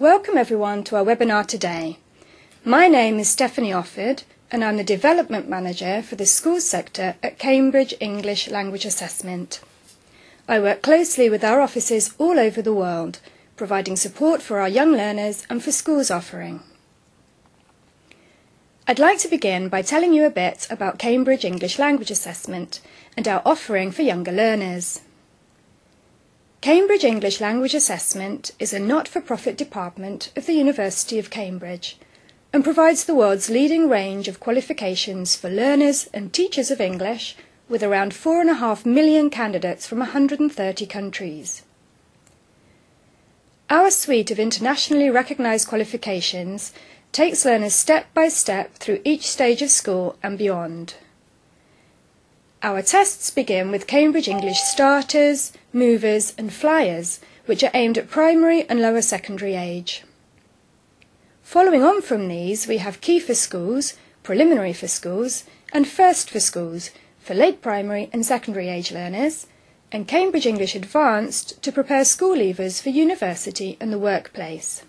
Welcome everyone to our webinar today. My name is Stephanie Offord and I'm the Development Manager for the Schools sector at Cambridge English Language Assessment. I work closely with our offices all over the world, providing support for our young learners and for schools offering. I'd like to begin by telling you a bit about Cambridge English Language Assessment and our offering for younger learners. Cambridge English Language Assessment is a not-for-profit department of the University of Cambridge and provides the world's leading range of qualifications for learners and teachers of English with around 4.5 million candidates from 130 countries. Our suite of internationally recognised qualifications takes learners step by step through each stage of school and beyond. Our tests begin with Cambridge English Starters, Movers and Flyers, which are aimed at primary and lower secondary age. Following on from these, we have Key for Schools, Preliminary for Schools, and First for Schools for late primary and secondary age learners, and Cambridge English Advanced to prepare school leavers for university and the workplace.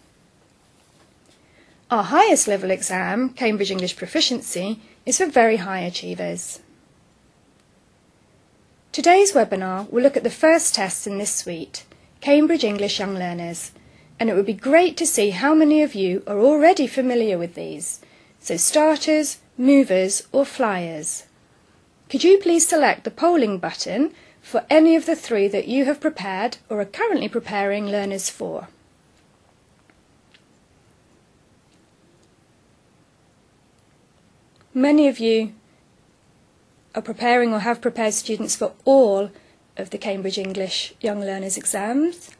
Our highest level exam, Cambridge English Proficiency, is for very high achievers. Today's webinar will look at the first test in this suite, Cambridge English Young Learners, and it would be great to see how many of you are already familiar with these, so starters, movers or flyers. Could you please select the polling button for any of the three that you have prepared or are currently preparing learners for? Many of you are preparing or have prepared students for all of the Cambridge English Young Learners exams.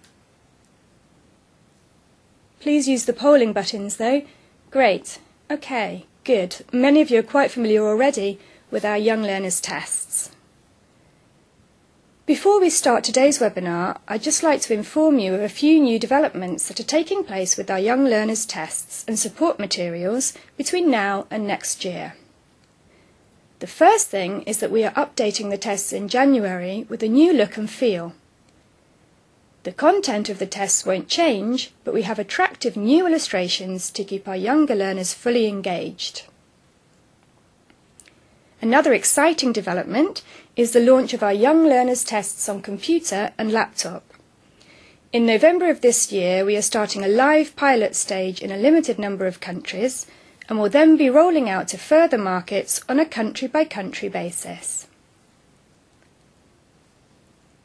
Please use the polling buttons though. Great. Okay, good. Many of you are quite familiar already with our Young Learners tests. Before we start today's webinar, I'd just like to inform you of a few new developments that are taking place with our Young Learners tests and support materials between now and next year. The first thing is that we are updating the tests in January with a new look and feel. The content of the tests won't change, but we have attractive new illustrations to keep our younger learners fully engaged. Another exciting development is the launch of our Young Learners tests on computer and laptop. In November of this year, we are starting a live pilot stage in a limited number of countries and will then be rolling out to further markets on a country by country basis.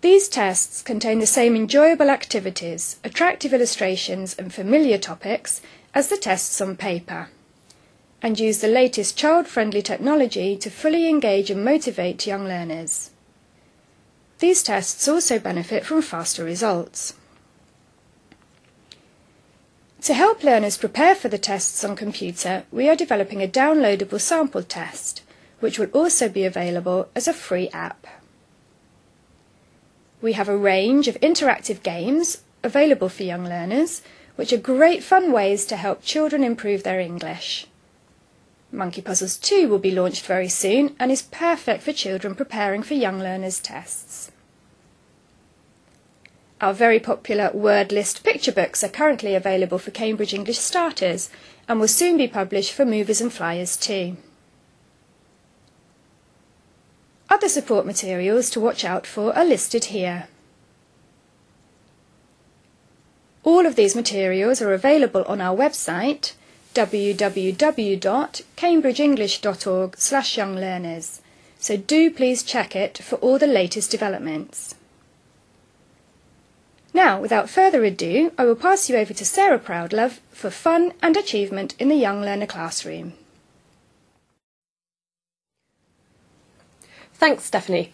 These tests contain the same enjoyable activities, attractive illustrations and familiar topics as the tests on paper, and use the latest child-friendly technology to fully engage and motivate young learners. These tests also benefit from faster results. To help learners prepare for the tests on computer, we are developing a downloadable sample test, which will also be available as a free app. We have a range of interactive games available for young learners, which are great fun ways to help children improve their English. Monkey Puzzles 2 will be launched very soon and is perfect for children preparing for young learners' tests. Our very popular word list picture books are currently available for Cambridge English starters and will soon be published for movers and flyers too. Other support materials to watch out for are listed here. All of these materials are available on our website www.cambridgeenglish.org slash young learners, so do please check it for all the latest developments. Now, without further ado, I will pass you over to Sarah Proudlove for fun and achievement in the Young Learner Classroom. Thanks, Stephanie.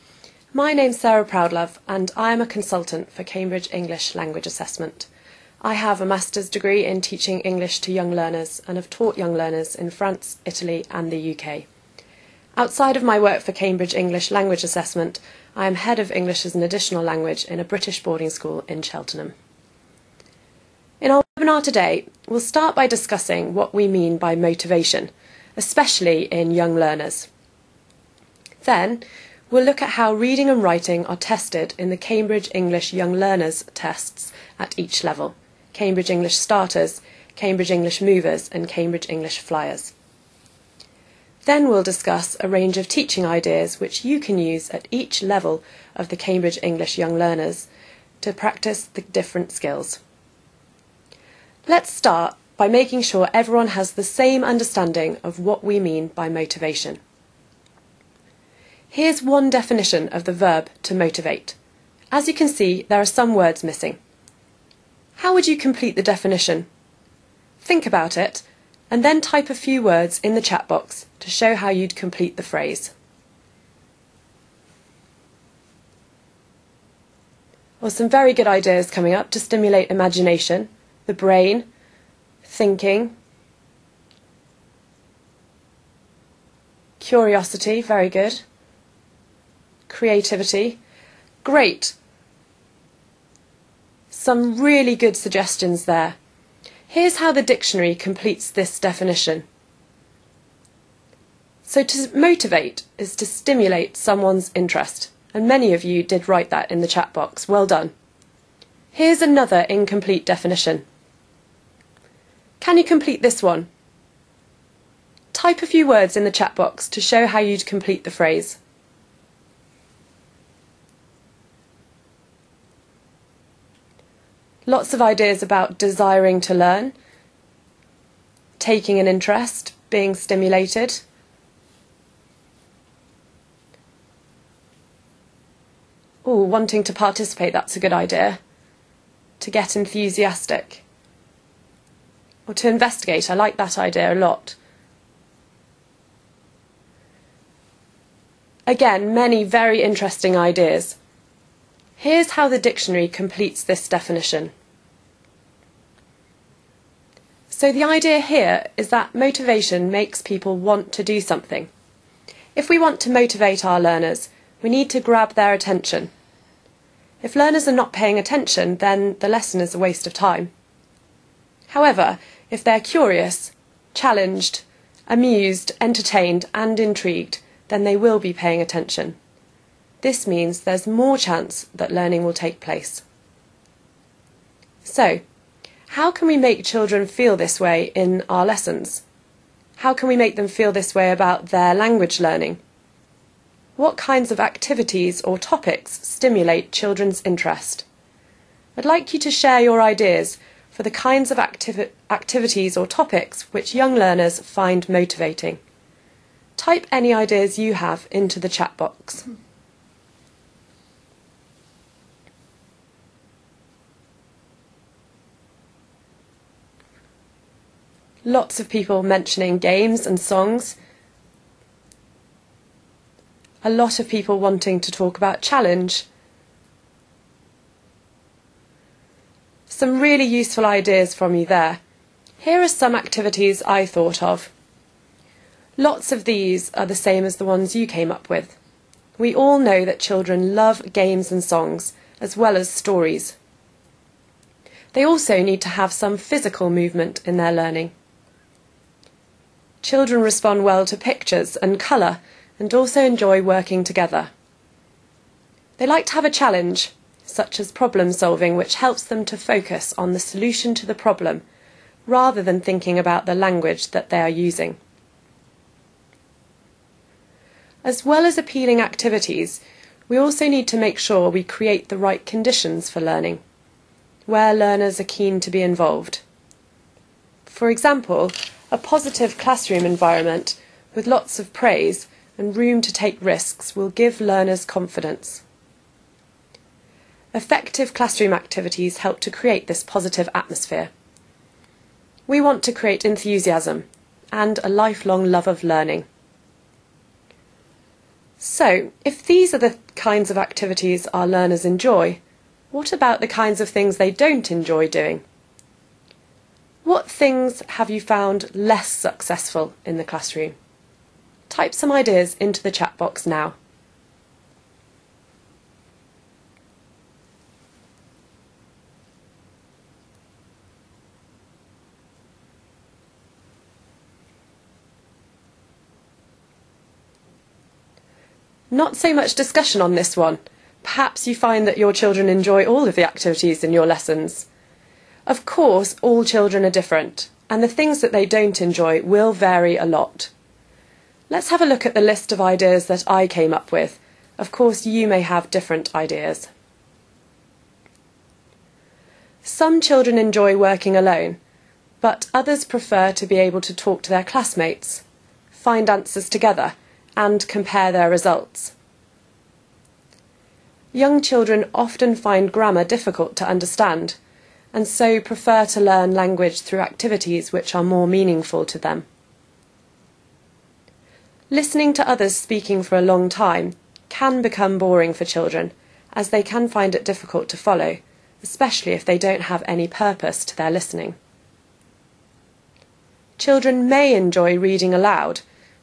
My name's Sarah Proudlove, and I am a consultant for Cambridge English Language Assessment. I have a master's degree in teaching English to young learners and have taught young learners in France, Italy, and the UK. Outside of my work for Cambridge English Language Assessment, I am head of English as an additional language in a British boarding school in Cheltenham. In our webinar today, we'll start by discussing what we mean by motivation, especially in young learners. Then, we'll look at how reading and writing are tested in the Cambridge English Young Learners tests at each level, Cambridge English Starters, Cambridge English Movers, and Cambridge English Flyers. Then we'll discuss a range of teaching ideas which you can use at each level of the Cambridge English Young Learners to practice the different skills. Let's start by making sure everyone has the same understanding of what we mean by motivation. Here's one definition of the verb to motivate. As you can see, there are some words missing. How would you complete the definition? Think about it and then type a few words in the chat box to show how you'd complete the phrase. Well, some very good ideas coming up to stimulate imagination, the brain, thinking, curiosity, very good, creativity, great. Some really good suggestions there. Here's how the dictionary completes this definition. So to motivate is to stimulate someone's interest, and many of you did write that in the chat box. Well done. Here's another incomplete definition. Can you complete this one? Type a few words in the chat box to show how you'd complete the phrase. Lots of ideas about desiring to learn, taking an interest, being stimulated. Oh, wanting to participate, that's a good idea. To get enthusiastic. Or to investigate, I like that idea a lot. Again, many very interesting ideas. Here's how the dictionary completes this definition. So the idea here is that motivation makes people want to do something. If we want to motivate our learners, we need to grab their attention. If learners are not paying attention, then the lesson is a waste of time. However, if they're curious, challenged, amused, entertained, and intrigued, then they will be paying attention. This means there's more chance that learning will take place. So, how can we make children feel this way in our lessons? How can we make them feel this way about their language learning? What kinds of activities or topics stimulate children's interest? I'd like you to share your ideas for the kinds of activi activities or topics which young learners find motivating. Type any ideas you have into the chat box. Lots of people mentioning games and songs. A lot of people wanting to talk about challenge. Some really useful ideas from you there. Here are some activities I thought of. Lots of these are the same as the ones you came up with. We all know that children love games and songs, as well as stories. They also need to have some physical movement in their learning. Children respond well to pictures and colour and also enjoy working together. They like to have a challenge, such as problem solving, which helps them to focus on the solution to the problem rather than thinking about the language that they are using. As well as appealing activities, we also need to make sure we create the right conditions for learning, where learners are keen to be involved. For example, a positive classroom environment with lots of praise and room to take risks will give learners confidence. Effective classroom activities help to create this positive atmosphere. We want to create enthusiasm and a lifelong love of learning. So, if these are the kinds of activities our learners enjoy, what about the kinds of things they don't enjoy doing? What things have you found less successful in the classroom? Type some ideas into the chat box now. Not so much discussion on this one. Perhaps you find that your children enjoy all of the activities in your lessons. Of course, all children are different, and the things that they don't enjoy will vary a lot. Let's have a look at the list of ideas that I came up with. Of course, you may have different ideas. Some children enjoy working alone, but others prefer to be able to talk to their classmates, find answers together, and compare their results. Young children often find grammar difficult to understand and so prefer to learn language through activities which are more meaningful to them. Listening to others speaking for a long time can become boring for children, as they can find it difficult to follow, especially if they don't have any purpose to their listening. Children may enjoy reading aloud,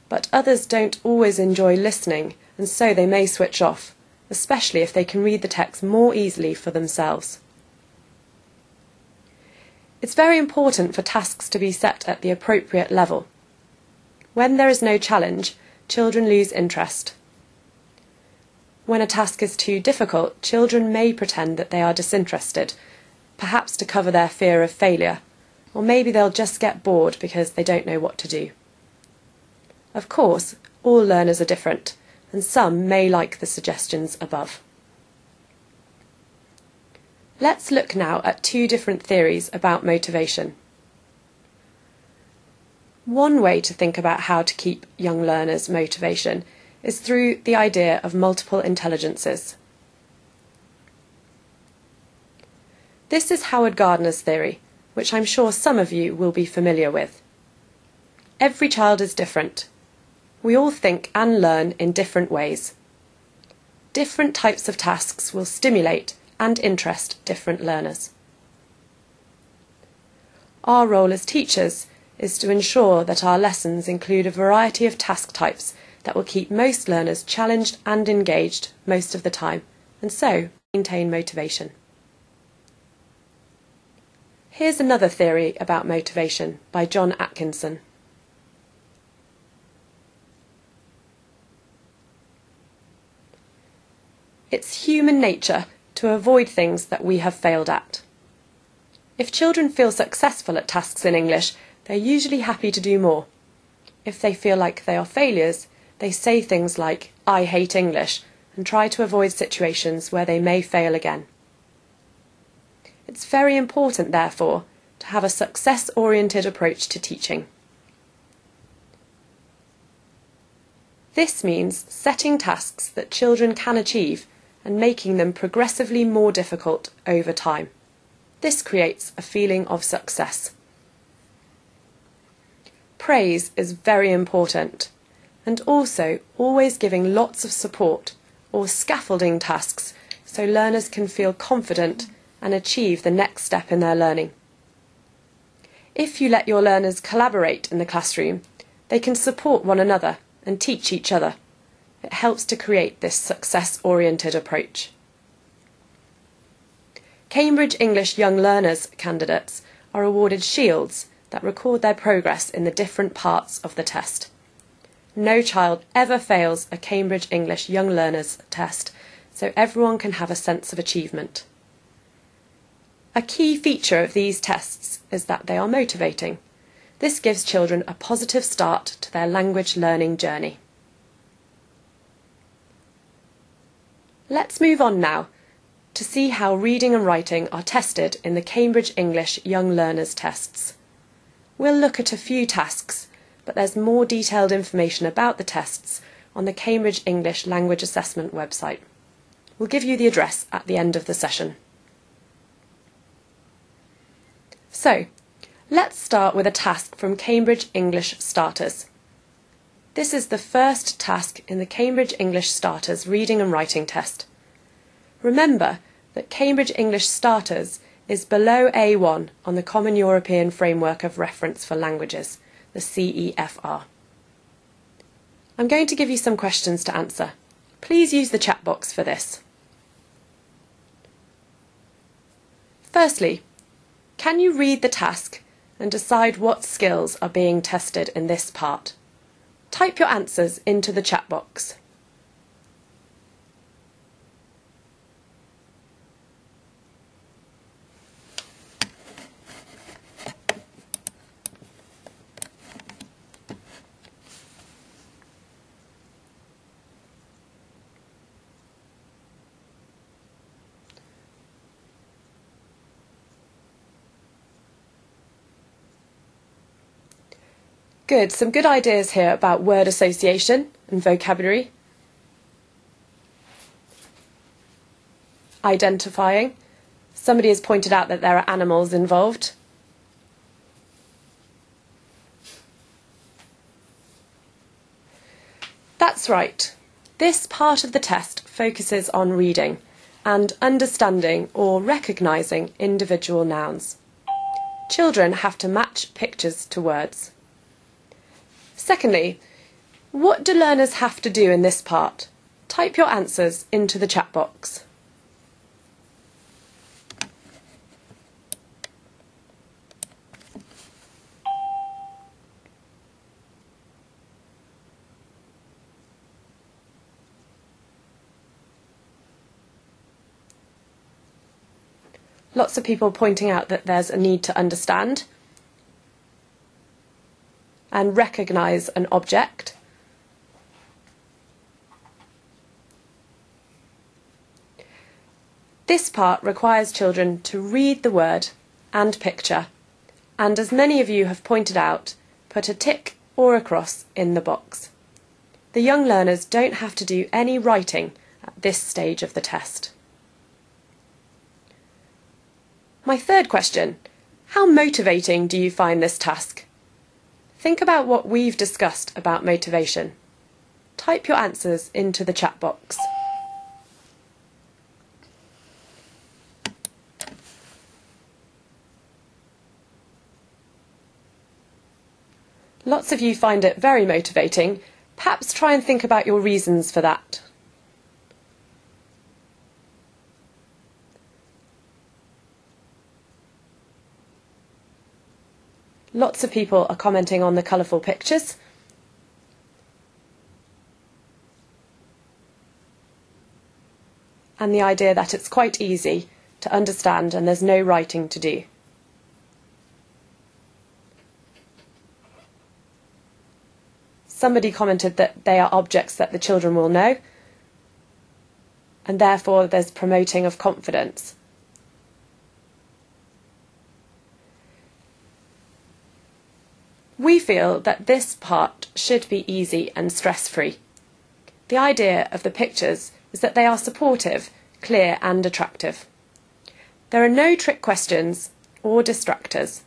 but others don't always enjoy listening, and so they may switch off, especially if they can read the text more easily for themselves. It's very important for tasks to be set at the appropriate level. When there is no challenge, children lose interest. When a task is too difficult, children may pretend that they are disinterested, perhaps to cover their fear of failure, or maybe they'll just get bored because they don't know what to do. Of course, all learners are different, and some may like the suggestions above. Let's look now at two different theories about motivation. One way to think about how to keep young learners' motivation is through the idea of multiple intelligences. This is Howard Gardner's theory, which I'm sure some of you will be familiar with. Every child is different. We all think and learn in different ways. Different types of tasks will stimulate and interest different learners. Our role as teachers is to ensure that our lessons include a variety of task types that will keep most learners challenged and engaged most of the time, and so maintain motivation. Here's another theory about motivation by John Atkinson. It's human nature to avoid things that we have failed at. If children feel successful at tasks in English, they're usually happy to do more. If they feel like they are failures, they say things like, I hate English, and try to avoid situations where they may fail again. It's very important, therefore, to have a success oriented approach to teaching. This means setting tasks that children can achieve and making them progressively more difficult over time. This creates a feeling of success. Praise is very important, and also always giving lots of support or scaffolding tasks so learners can feel confident and achieve the next step in their learning. If you let your learners collaborate in the classroom, they can support one another and teach each other. It helps to create this success oriented approach. Cambridge English Young Learners candidates are awarded shields that record their progress in the different parts of the test. No child ever fails a Cambridge English Young Learners test, so everyone can have a sense of achievement. A key feature of these tests is that they are motivating. This gives children a positive start to their language learning journey. Let's move on now to see how reading and writing are tested in the Cambridge English Young Learners tests. We'll look at a few tasks, but there's more detailed information about the tests on the Cambridge English Language Assessment website. We'll give you the address at the end of the session. So, let's start with a task from Cambridge English Starters. This is the first task in the Cambridge English Starters reading and writing test. Remember that Cambridge English Starters is below A1 on the Common European Framework of Reference for Languages, the CEFR. I'm going to give you some questions to answer. Please use the chat box for this. Firstly, can you read the task and decide what skills are being tested in this part? Type your answers into the chat box. Good, some good ideas here about word association and vocabulary. Identifying. Somebody has pointed out that there are animals involved. That's right. This part of the test focuses on reading and understanding or recognising individual nouns. Children have to match pictures to words. Secondly, what do learners have to do in this part? Type your answers into the chat box. Lots of people pointing out that there's a need to understand and recognise an object. This part requires children to read the word and picture, and as many of you have pointed out, put a tick or a cross in the box. The young learners don't have to do any writing at this stage of the test. My third question How motivating do you find this task? Think about what we've discussed about motivation. Type your answers into the chat box. Lots of you find it very motivating. Perhaps try and think about your reasons for that. Lots of people are commenting on the colourful pictures. And the idea that it's quite easy to understand and there's no writing to do. Somebody commented that they are objects that the children will know, and therefore there's promoting of confidence. We feel that this part should be easy and stress free. The idea of the pictures is that they are supportive, clear, and attractive. There are no trick questions or distractors,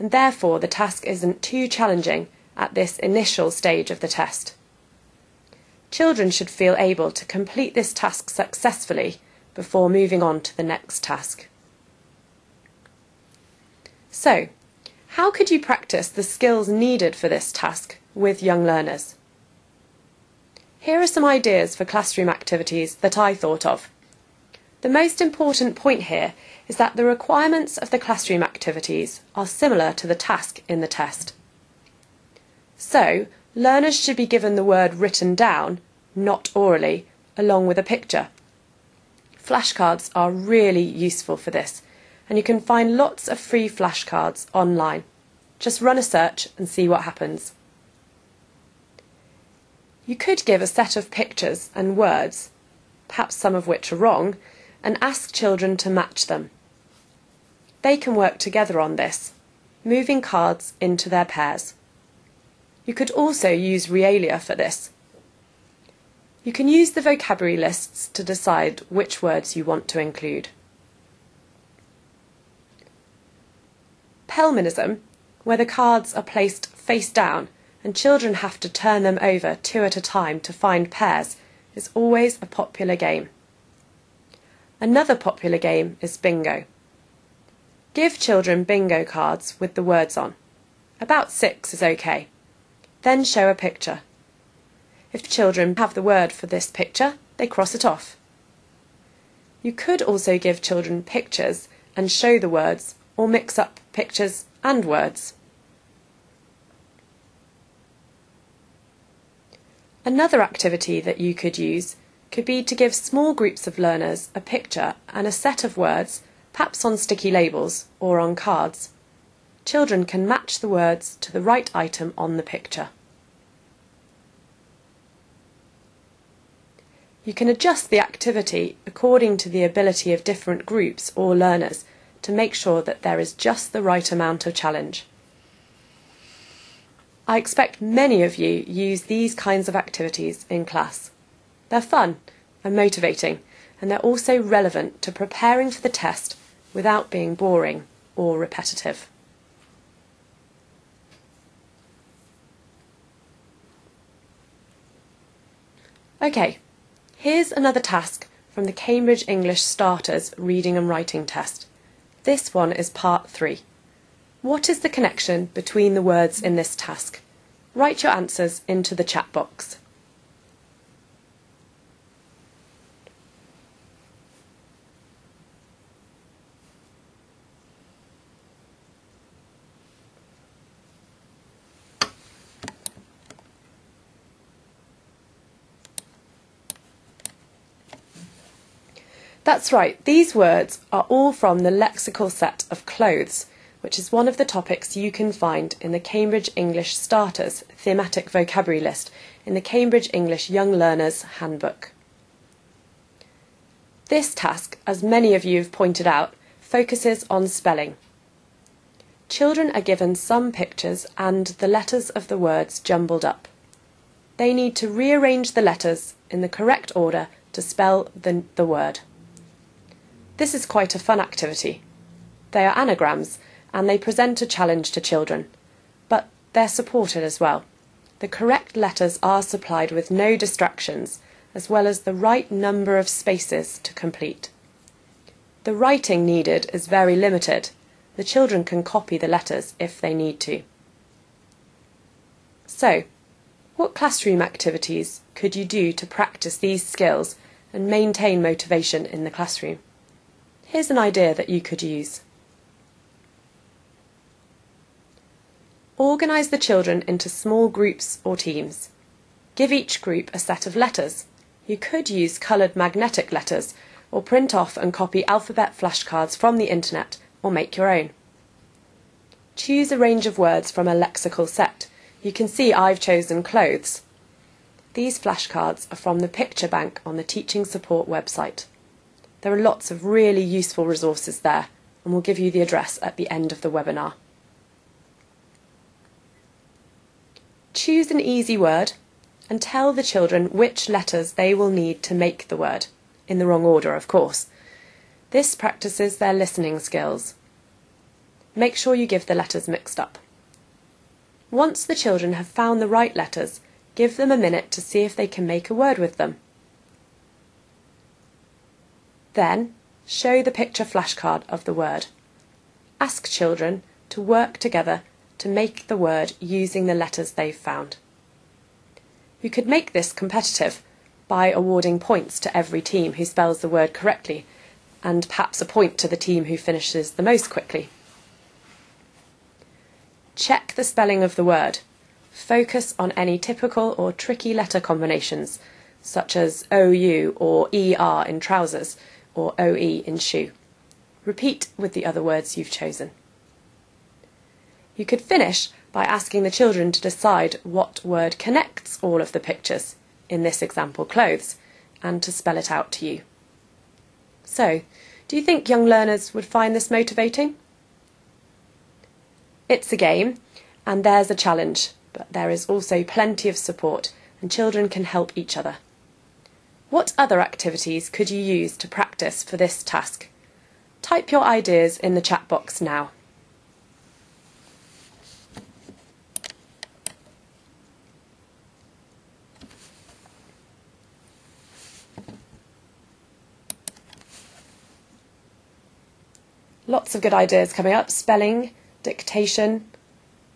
and therefore the task isn't too challenging at this initial stage of the test. Children should feel able to complete this task successfully before moving on to the next task. So, how could you practice the skills needed for this task with young learners? Here are some ideas for classroom activities that I thought of. The most important point here is that the requirements of the classroom activities are similar to the task in the test. So, learners should be given the word written down, not orally, along with a picture. Flashcards are really useful for this and you can find lots of free flashcards online. Just run a search and see what happens. You could give a set of pictures and words, perhaps some of which are wrong, and ask children to match them. They can work together on this, moving cards into their pairs. You could also use realia for this. You can use the vocabulary lists to decide which words you want to include. Pelmanism, where the cards are placed face down and children have to turn them over two at a time to find pairs, is always a popular game. Another popular game is bingo. Give children bingo cards with the words on. About six is okay. Then show a picture. If children have the word for this picture, they cross it off. You could also give children pictures and show the words or mix up pictures and words. Another activity that you could use could be to give small groups of learners a picture and a set of words, perhaps on sticky labels or on cards. Children can match the words to the right item on the picture. You can adjust the activity according to the ability of different groups or learners to make sure that there is just the right amount of challenge. I expect many of you use these kinds of activities in class. They're fun and motivating, and they're also relevant to preparing for the test without being boring or repetitive. Okay, here's another task from the Cambridge English Starters Reading and Writing Test. This one is part three. What is the connection between the words in this task? Write your answers into the chat box. That's right, these words are all from the lexical set of clothes, which is one of the topics you can find in the Cambridge English Starters thematic vocabulary list in the Cambridge English Young Learners Handbook. This task, as many of you have pointed out, focuses on spelling. Children are given some pictures and the letters of the words jumbled up. They need to rearrange the letters in the correct order to spell the, the word. This is quite a fun activity. They are anagrams and they present a challenge to children, but they're supported as well. The correct letters are supplied with no distractions, as well as the right number of spaces to complete. The writing needed is very limited. The children can copy the letters if they need to. So, what classroom activities could you do to practice these skills and maintain motivation in the classroom? Here's an idea that you could use. Organise the children into small groups or teams. Give each group a set of letters. You could use coloured magnetic letters or print off and copy alphabet flashcards from the internet or make your own. Choose a range of words from a lexical set. You can see I've chosen clothes. These flashcards are from the picture bank on the Teaching Support website. There are lots of really useful resources there, and we'll give you the address at the end of the webinar. Choose an easy word and tell the children which letters they will need to make the word, in the wrong order, of course. This practices their listening skills. Make sure you give the letters mixed up. Once the children have found the right letters, give them a minute to see if they can make a word with them. Then, show the picture flashcard of the word. Ask children to work together to make the word using the letters they've found. You could make this competitive by awarding points to every team who spells the word correctly, and perhaps a point to the team who finishes the most quickly. Check the spelling of the word. Focus on any typical or tricky letter combinations, such as OU or ER in trousers, or OE in shoe. Repeat with the other words you've chosen. You could finish by asking the children to decide what word connects all of the pictures, in this example clothes, and to spell it out to you. So, do you think young learners would find this motivating? It's a game, and there's a challenge, but there is also plenty of support, and children can help each other. What other activities could you use to practice for this task? Type your ideas in the chat box now. Lots of good ideas coming up spelling, dictation,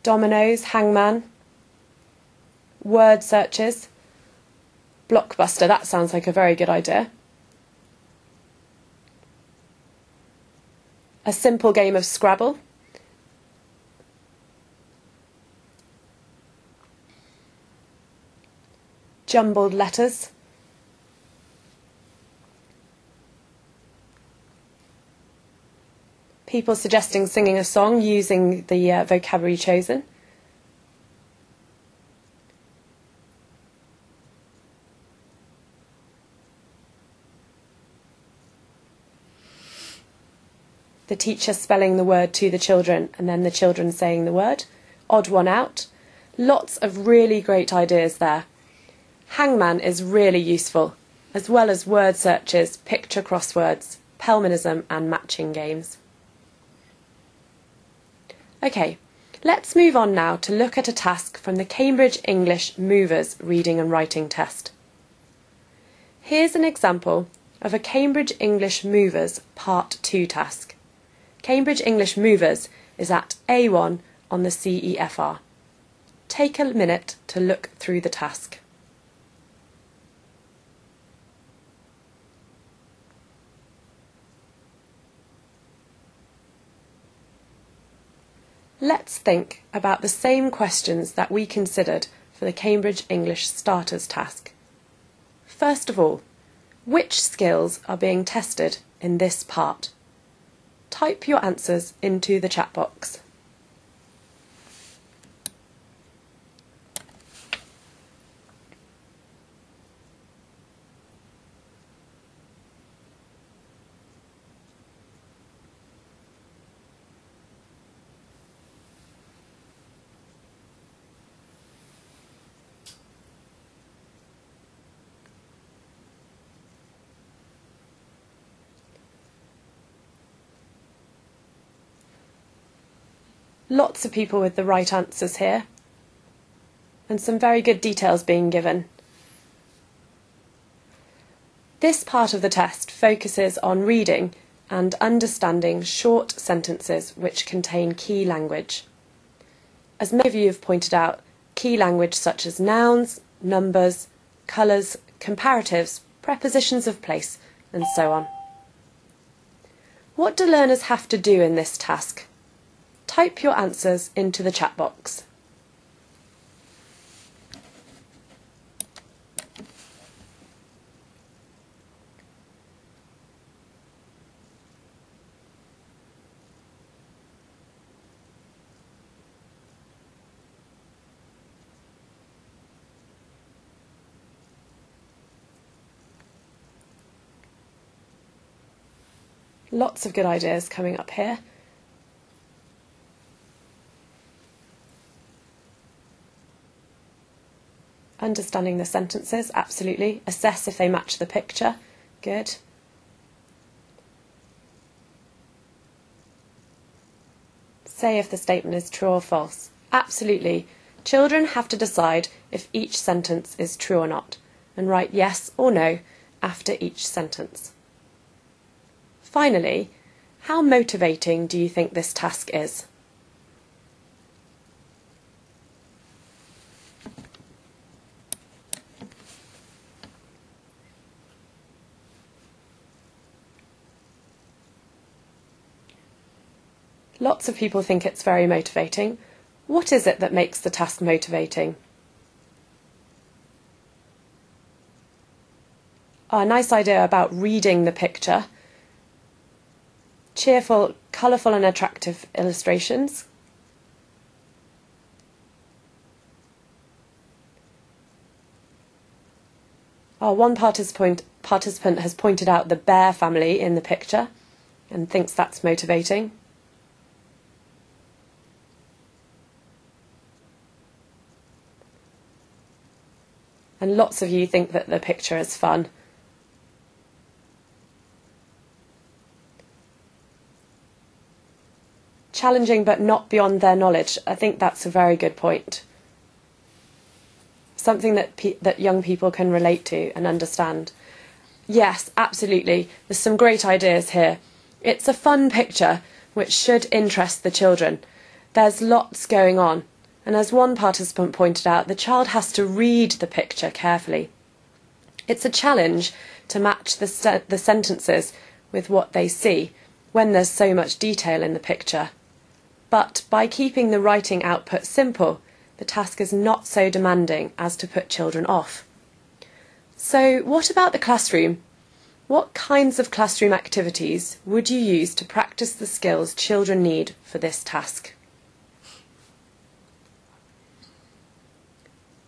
dominoes, hangman, word searches. Blockbuster, that sounds like a very good idea. A simple game of Scrabble. Jumbled letters. People suggesting singing a song using the uh, vocabulary chosen. The teacher spelling the word to the children and then the children saying the word. Odd one out. Lots of really great ideas there. Hangman is really useful, as well as word searches, picture crosswords, Pelmanism, and matching games. OK, let's move on now to look at a task from the Cambridge English Movers reading and writing test. Here's an example of a Cambridge English Movers Part 2 task. Cambridge English Movers is at A1 on the CEFR. Take a minute to look through the task. Let's think about the same questions that we considered for the Cambridge English Starters task. First of all, which skills are being tested in this part? Type your answers into the chat box. Lots of people with the right answers here, and some very good details being given. This part of the test focuses on reading and understanding short sentences which contain key language. As many of you have pointed out, key language such as nouns, numbers, colours, comparatives, prepositions of place, and so on. What do learners have to do in this task? Type your answers into the chat box. Lots of good ideas coming up here. Understanding the sentences, absolutely. Assess if they match the picture. Good. Say if the statement is true or false. Absolutely. Children have to decide if each sentence is true or not and write yes or no after each sentence. Finally, how motivating do you think this task is? Lots of people think it's very motivating. What is it that makes the task motivating? A nice idea about reading the picture. Cheerful, colourful and attractive illustrations. Oh, one participant, participant has pointed out the bear family in the picture and thinks that's motivating. And lots of you think that the picture is fun. Challenging but not beyond their knowledge. I think that's a very good point. Something that pe- that young people can relate to and understand. Yes, absolutely. There's some great ideas here. It's a fun picture which should interest the children. There's lots going on and as one participant pointed out, the child has to read the picture carefully. It's a challenge to match the, the sentences with what they see when there's so much detail in the picture. But by keeping the writing output simple, the task is not so demanding as to put children off. So, what about the classroom? What kinds of classroom activities would you use to practice the skills children need for this task?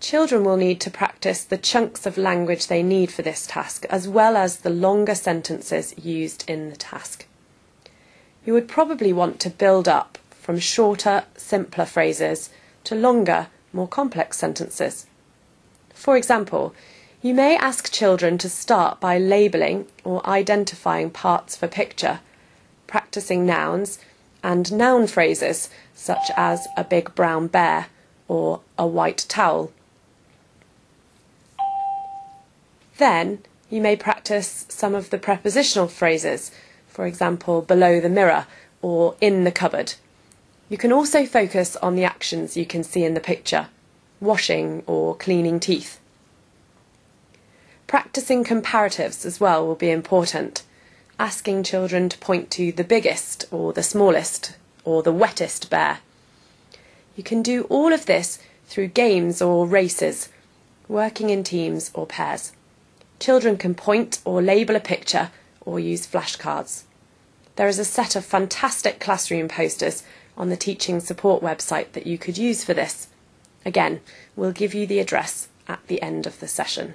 Children will need to practice the chunks of language they need for this task, as well as the longer sentences used in the task. You would probably want to build up from shorter, simpler phrases to longer, more complex sentences. For example, you may ask children to start by labelling or identifying parts of a picture, practicing nouns and noun phrases such as a big brown bear or a white towel. Then you may practice some of the prepositional phrases, for example, below the mirror or in the cupboard. You can also focus on the actions you can see in the picture, washing or cleaning teeth. Practicing comparatives as well will be important. Asking children to point to the biggest or the smallest or the wettest bear. You can do all of this through games or races, working in teams or pairs. Children can point or label a picture or use flashcards. There is a set of fantastic classroom posters on the Teaching Support website that you could use for this. Again, we'll give you the address at the end of the session.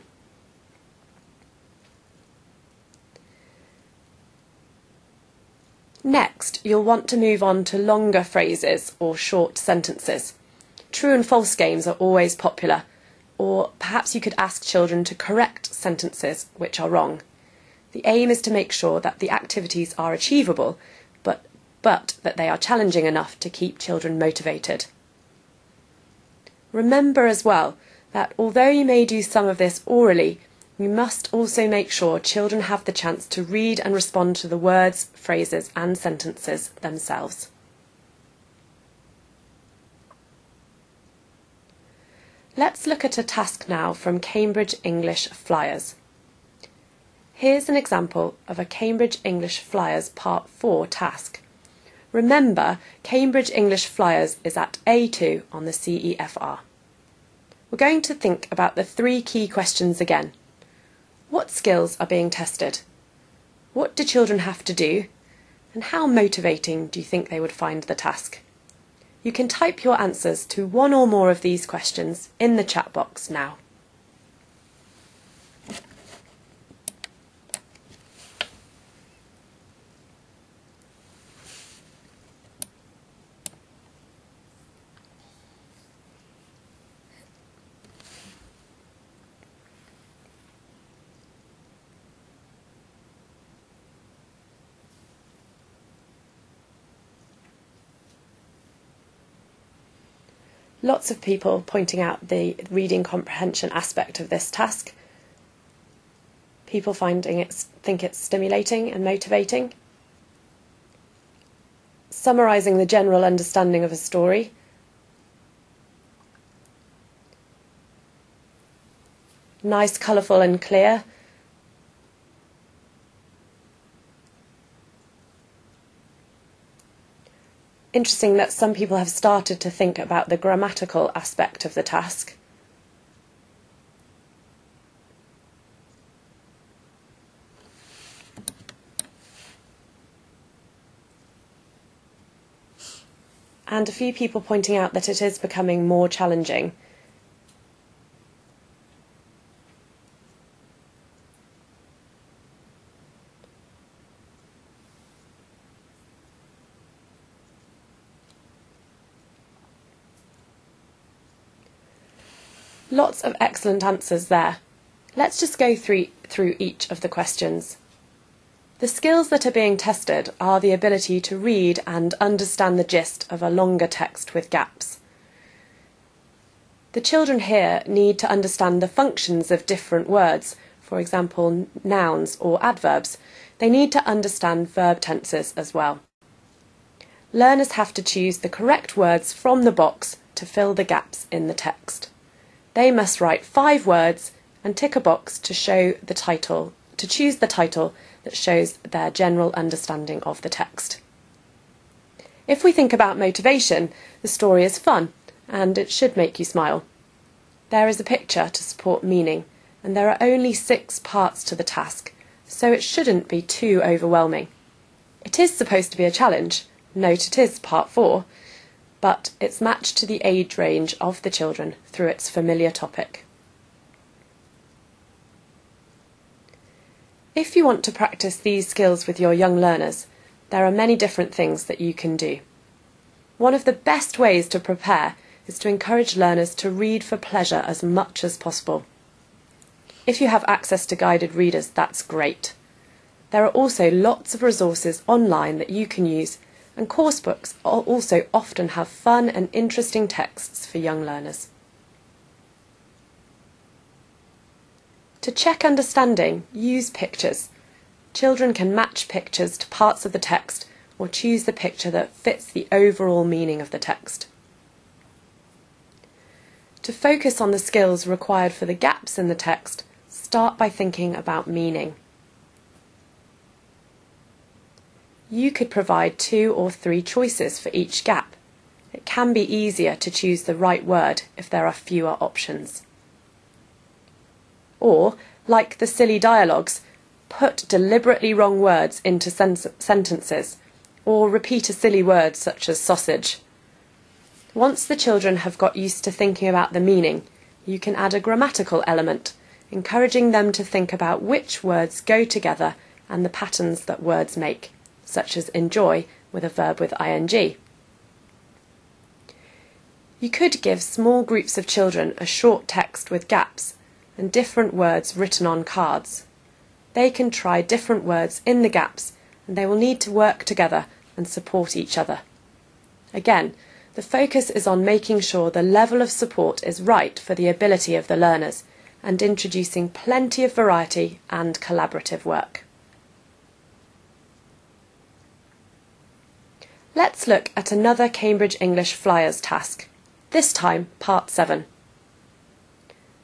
Next, you'll want to move on to longer phrases or short sentences. True and false games are always popular, or perhaps you could ask children to correct sentences which are wrong. The aim is to make sure that the activities are achievable, but, but that they are challenging enough to keep children motivated. Remember as well that although you may do some of this orally, you must also make sure children have the chance to read and respond to the words, phrases, and sentences themselves. Let's look at a task now from Cambridge English Flyers. Here's an example of a Cambridge English Flyers Part 4 task. Remember, Cambridge English Flyers is at A2 on the CEFR. We're going to think about the three key questions again. What skills are being tested? What do children have to do? And how motivating do you think they would find the task? You can type your answers to one or more of these questions in the chat box now. Lots of people pointing out the reading comprehension aspect of this task. People finding it think it's stimulating and motivating. Summarising the general understanding of a story. Nice, colourful and clear. Interesting that some people have started to think about the grammatical aspect of the task. And a few people pointing out that it is becoming more challenging. Lots of excellent answers there. Let's just go through, through each of the questions. The skills that are being tested are the ability to read and understand the gist of a longer text with gaps. The children here need to understand the functions of different words, for example, nouns or adverbs. They need to understand verb tenses as well. Learners have to choose the correct words from the box to fill the gaps in the text. They must write five words and tick a box to show the title, to choose the title that shows their general understanding of the text. If we think about motivation, the story is fun and it should make you smile. There is a picture to support meaning, and there are only six parts to the task, so it shouldn't be too overwhelming. It is supposed to be a challenge. Note it is part four, but it's matched to the age range of the children through its familiar topic. If you want to practice these skills with your young learners, there are many different things that you can do. One of the best ways to prepare is to encourage learners to read for pleasure as much as possible. If you have access to guided readers, that's great. There are also lots of resources online that you can use, and course books also often have fun and interesting texts for young learners. To check understanding, use pictures. Children can match pictures to parts of the text or choose the picture that fits the overall meaning of the text. To focus on the skills required for the gaps in the text, start by thinking about meaning. You could provide two or three choices for each gap. It can be easier to choose the right word if there are fewer options. Or, like the silly dialogues, put deliberately wrong words into sen sentences, or repeat a silly word such as sausage. Once the children have got used to thinking about the meaning, you can add a grammatical element, encouraging them to think about which words go together and the patterns that words make, such as enjoy with a verb with ing. You could give small groups of children a short text with gaps and different words written on cards. They can try different words in the gaps and they will need to work together and support each other. Again, the focus is on making sure the level of support is right for the ability of the learners and introducing plenty of variety and collaborative work. Let's look at another Cambridge English Flyers task, this time part 7.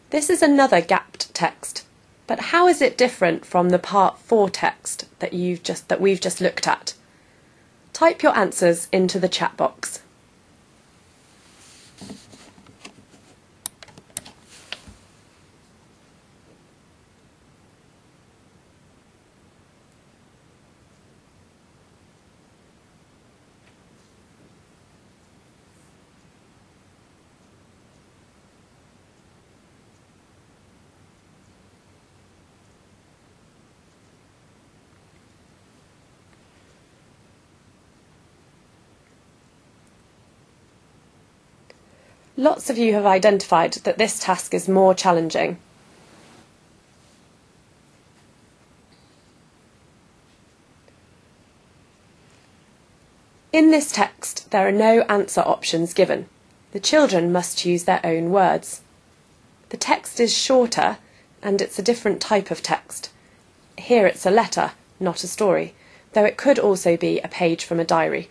This is another gapped text, but how is it different from the part 4 text that, you've just, that we've just looked at? Type your answers into the chat box. Lots of you have identified that this task is more challenging. In this text, there are no answer options given. The children must choose their own words. The text is shorter and it's a different type of text. Here it's a letter, not a story, though it could also be a page from a diary.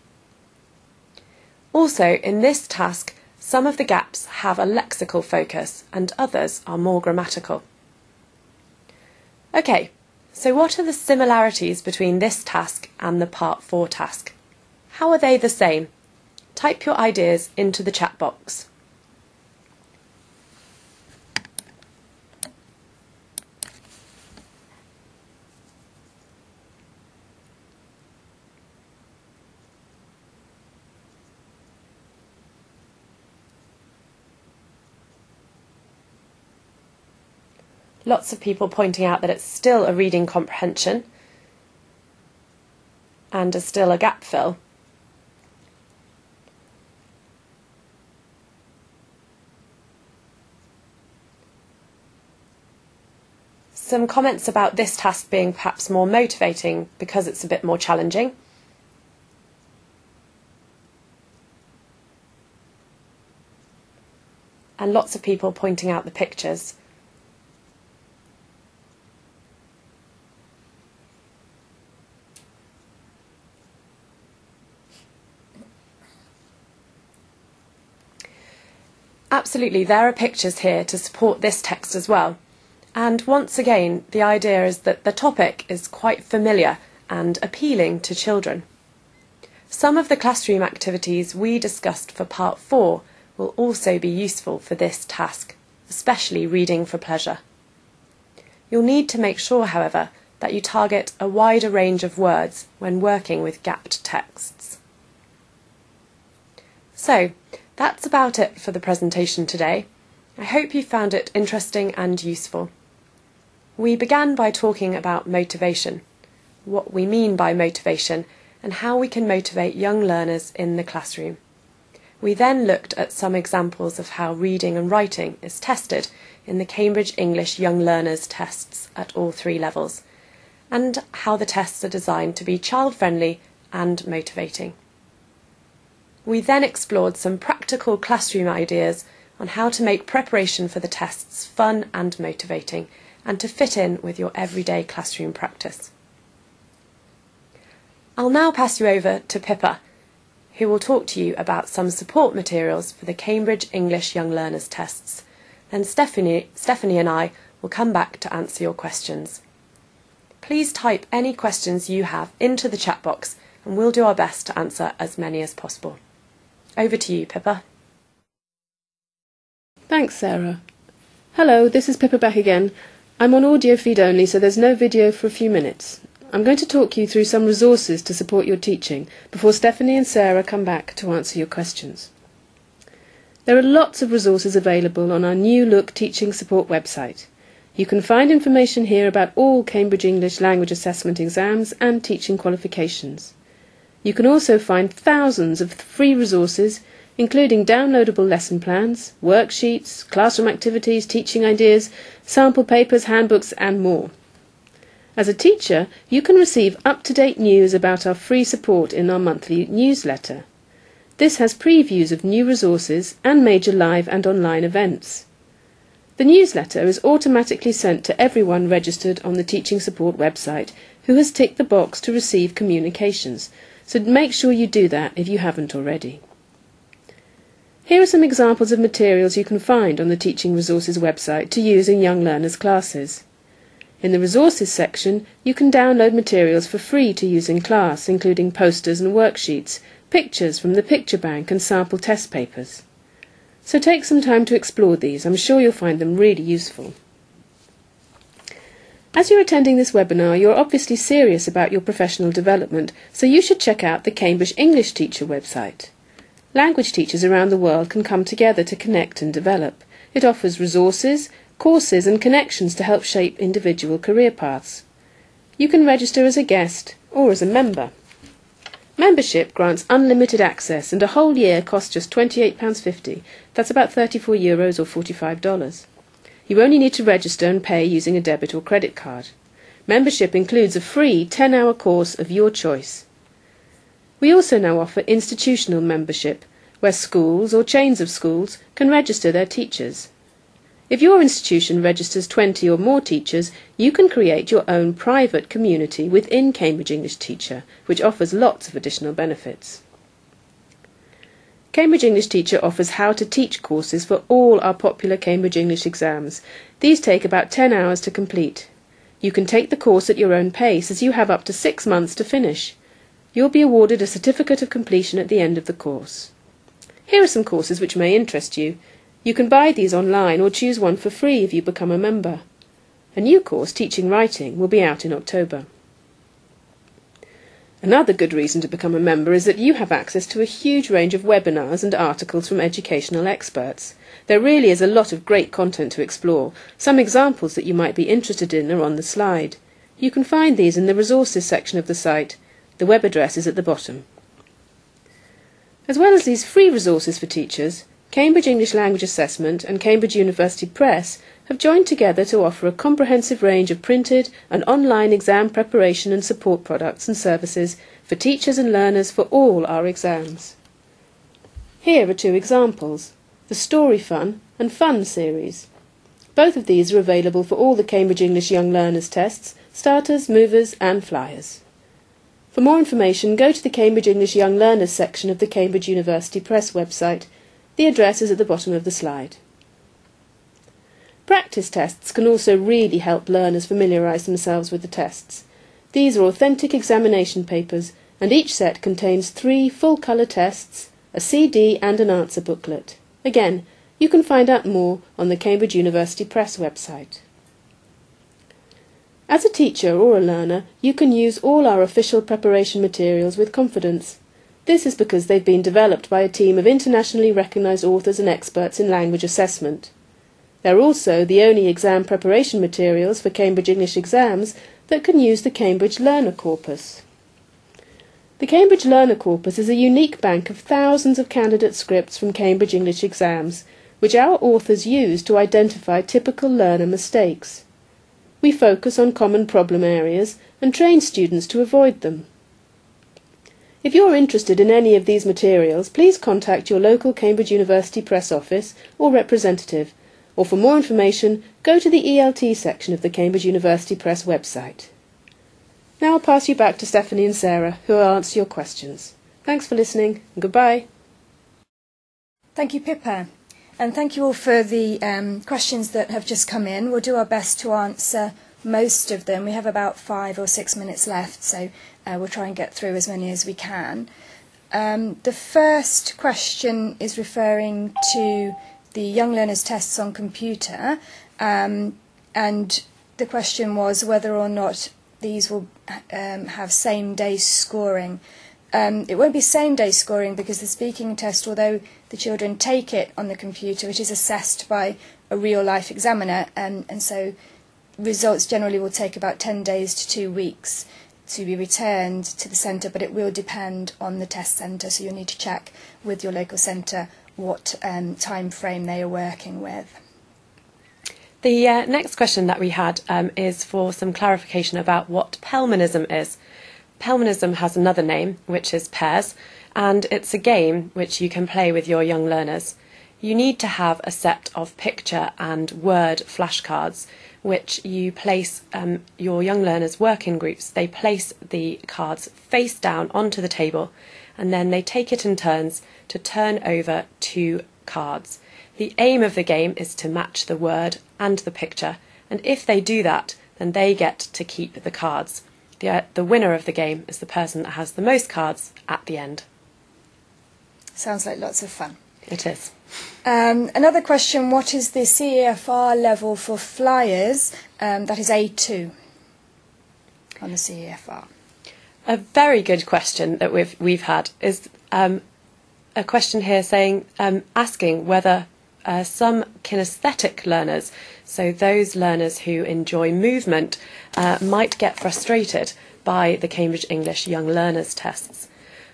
Also, in this task, some of the gaps have a lexical focus and others are more grammatical. Okay, so what are the similarities between this task and the Part 4 task? How are they the same? Type your ideas into the chat box. Lots of people pointing out that it's still a reading comprehension and is still a gap fill. Some comments about this task being perhaps more motivating because it's a bit more challenging. And lots of people pointing out the pictures. Absolutely, there are pictures here to support this text as well. And once again, the idea is that the topic is quite familiar and appealing to children. Some of the classroom activities we discussed for part four will also be useful for this task, especially reading for pleasure. You'll need to make sure, however, that you target a wider range of words when working with gapped texts. So, that's about it for the presentation today. I hope you found it interesting and useful. We began by talking about motivation, what we mean by motivation, and how we can motivate young learners in the classroom. We then looked at some examples of how reading and writing is tested in the Cambridge English Young Learners tests at all three levels, and how the tests are designed to be child friendly and motivating. We then explored some practical classroom ideas on how to make preparation for the tests fun and motivating and to fit in with your everyday classroom practice. I'll now pass you over to Pippa, who will talk to you about some support materials for the Cambridge English Young Learners tests. Then Stephanie, Stephanie and I will come back to answer your questions. Please type any questions you have into the chat box and we'll do our best to answer as many as possible. Over to you, Pippa. Thanks, Sarah. Hello, this is Pippa back again. I'm on audio feed only, so there's no video for a few minutes. I'm going to talk you through some resources to support your teaching before Stephanie and Sarah come back to answer your questions. There are lots of resources available on our New Look Teaching Support website. You can find information here about all Cambridge English Language Assessment exams and teaching qualifications. You can also find thousands of free resources, including downloadable lesson plans, worksheets, classroom activities, teaching ideas, sample papers, handbooks, and more. As a teacher, you can receive up to date news about our free support in our monthly newsletter. This has previews of new resources and major live and online events. The newsletter is automatically sent to everyone registered on the Teaching Support website who has ticked the box to receive communications, so make sure you do that if you haven't already. Here are some examples of materials you can find on the Teaching Resources website to use in young learners' classes. In the Resources section, you can download materials for free to use in class, including posters and worksheets, pictures from the picture bank, and sample test papers. So take some time to explore these. I'm sure you'll find them really useful. As you're attending this webinar, you're obviously serious about your professional development, so you should check out the Cambridge English Teacher website. Language teachers around the world can come together to connect and develop. It offers resources, courses, and connections to help shape individual career paths. You can register as a guest or as a member. Membership grants unlimited access and a whole year costs just £28.50. That's about 34 euros or $45. You only need to register and pay using a debit or credit card. Membership includes a free 10 hour course of your choice. We also now offer institutional membership, where schools or chains of schools can register their teachers. If your institution registers 20 or more teachers, you can create your own private community within Cambridge English Teacher, which offers lots of additional benefits. Cambridge English Teacher offers how to teach courses for all our popular Cambridge English exams. These take about 10 hours to complete. You can take the course at your own pace as you have up to six months to finish. You'll be awarded a certificate of completion at the end of the course. Here are some courses which may interest you. You can buy these online or choose one for free if you become a member. A new course, Teaching Writing, will be out in October. Another good reason to become a member is that you have access to a huge range of webinars and articles from educational experts. There really is a lot of great content to explore. Some examples that you might be interested in are on the slide. You can find these in the resources section of the site. The web address is at the bottom. As well as these free resources for teachers, Cambridge English Language Assessment and Cambridge University Press have joined together to offer a comprehensive range of printed and online exam preparation and support products and services for teachers and learners for all our exams. Here are two examples the Story Fun and Fun series. Both of these are available for all the Cambridge English Young Learners tests, starters, movers, and flyers. For more information, go to the Cambridge English Young Learners section of the Cambridge University Press website the address is at the bottom of the slide. Practice tests can also really help learners familiarise themselves with the tests. These are authentic examination papers, and each set contains three full colour tests, a CD, and an answer booklet. Again, you can find out more on the Cambridge University Press website. As a teacher or a learner, you can use all our official preparation materials with confidence. This is because they've been developed by a team of internationally recognised authors and experts in language assessment. They're also the only exam preparation materials for Cambridge English exams that can use the Cambridge Learner Corpus. The Cambridge Learner Corpus is a unique bank of thousands of candidate scripts from Cambridge English exams, which our authors use to identify typical learner mistakes. We focus on common problem areas and train students to avoid them. If you're interested in any of these materials, please contact your local Cambridge University Press office or representative, or for more information, go to the ELT section of the Cambridge University Press website. Now I'll pass you back to Stephanie and Sarah, who will answer your questions. Thanks for listening, and goodbye. Thank you, Pippa. And thank you all for the um, questions that have just come in. We'll do our best to answer most of them. We have about five or six minutes left, so uh, we'll try and get through as many as we can. Um, the first question is referring to the Young Learners tests on computer, um, and the question was whether or not these will um, have same day scoring. Um, it won't be same day scoring because the speaking test, although the children take it on the computer, it is assessed by a real life examiner, and, and so results generally will take about 10 days to two weeks to be returned to the centre, but it will depend on the test centre, so you'll need to check with your local centre what um, time frame they are working with. The uh, next question that we had um, is for some clarification about what Pelmanism is. Pelmanism has another name, which is Pairs, and it's a game which you can play with your young learners. You need to have a set of picture and word flashcards, which you place um, your young learners work in groups. They place the cards face down onto the table, and then they take it in turns to turn over two cards. The aim of the game is to match the word and the picture, and if they do that, then they get to keep the cards. The, uh, the winner of the game is the person that has the most cards at the end. Sounds like lots of fun. It is. Um, another question What is the CEFR level for flyers? Um, that is A2 on the CEFR. A very good question that we've, we've had is um, a question here saying, um, asking whether uh, some kinesthetic learners, so those learners who enjoy movement, uh, might get frustrated by the Cambridge English Young Learners tests.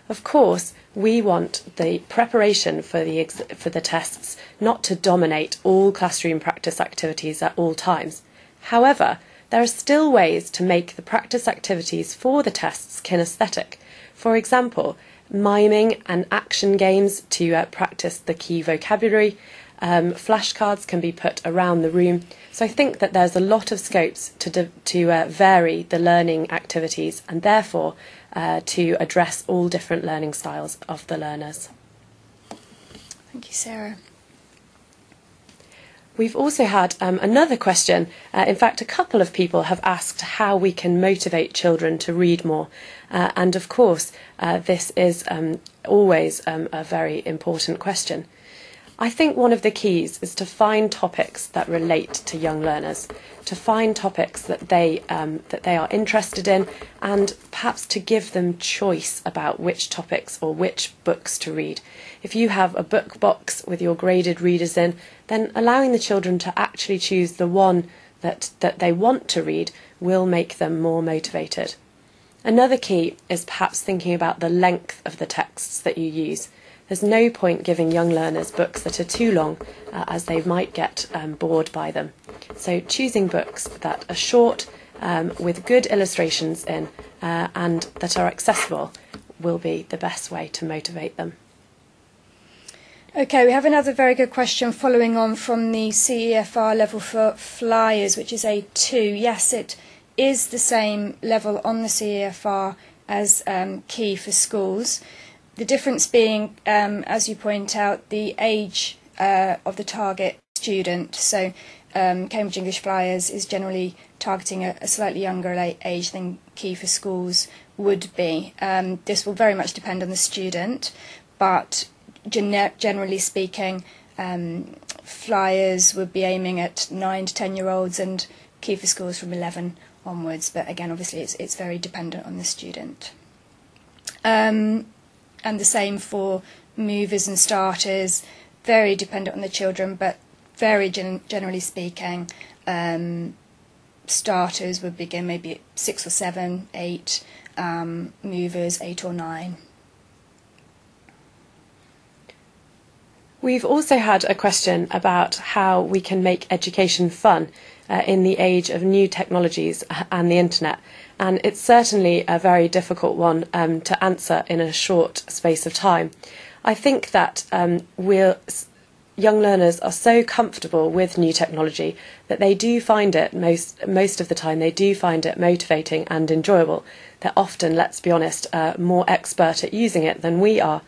Of course, we want the preparation for the ex- for the tests not to dominate all classroom practice activities at all times. However, there are still ways to make the practice activities for the tests kinesthetic. For example, miming and action games to uh, practice the key vocabulary, um, flashcards can be put around the room. So I think that there's a lot of scopes to, de- to uh, vary the learning activities and therefore uh, to address all different learning styles of the learners. Thank you, Sarah. We've also had um, another question. Uh, in fact, a couple of people have asked how we can motivate children to read more. Uh, and of course, uh, this is um, always um, a very important question. I think one of the keys is to find topics that relate to young learners, to find topics that they um, that they are interested in, and perhaps to give them choice about which topics or which books to read. If you have a book box with your graded readers in, then allowing the children to actually choose the one that that they want to read will make them more motivated. Another key is perhaps thinking about the length of the texts that you use. There's no point giving young learners books that are too long, uh, as they might get um, bored by them. So, choosing books that are short, um, with good illustrations in, uh, and that are accessible will be the best way to motivate them. Okay, we have another very good question following on from the CEFR level for flyers, which is A2. Yes, it is the same level on the CEFR as um, key for schools. The difference being, um, as you point out, the age uh, of the target student. So, um, Cambridge English Flyers is generally targeting a, a slightly younger age than Key for Schools would be. Um, this will very much depend on the student, but gen- generally speaking, um, Flyers would be aiming at 9 to 10 year olds and Key for Schools from 11 onwards. But again, obviously, it's, it's very dependent on the student. Um, and the same for movers and starters, very dependent on the children, but very gen- generally speaking, um, starters would begin maybe six or seven, eight, um, movers eight or nine. We've also had a question about how we can make education fun uh, in the age of new technologies and the internet. And it's certainly a very difficult one um, to answer in a short space of time. I think that um, we'll, young learners are so comfortable with new technology that they do find it most most of the time they do find it motivating and enjoyable. They're often, let's be honest, uh, more expert at using it than we are.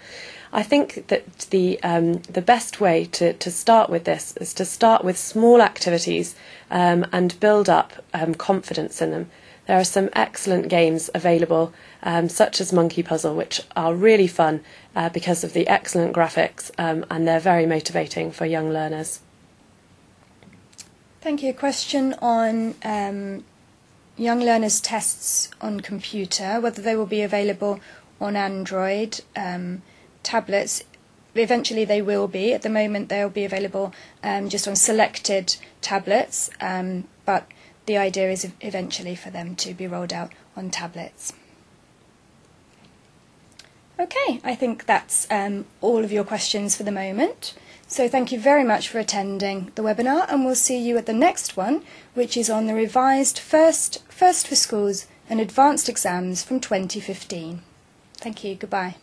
I think that the um, the best way to, to start with this is to start with small activities um, and build up um, confidence in them. There are some excellent games available, um, such as Monkey Puzzle, which are really fun uh, because of the excellent graphics um, and they're very motivating for young learners. Thank you. A question on um, young learners' tests on computer, whether they will be available on Android um, tablets. Eventually, they will be. At the moment, they'll be available um, just on selected tablets, um, but the idea is eventually for them to be rolled out on tablets. Okay, I think that's um, all of your questions for the moment. So thank you very much for attending the webinar and we'll see you at the next one, which is on the revised First, First for Schools and Advanced Exams from 2015. Thank you, goodbye.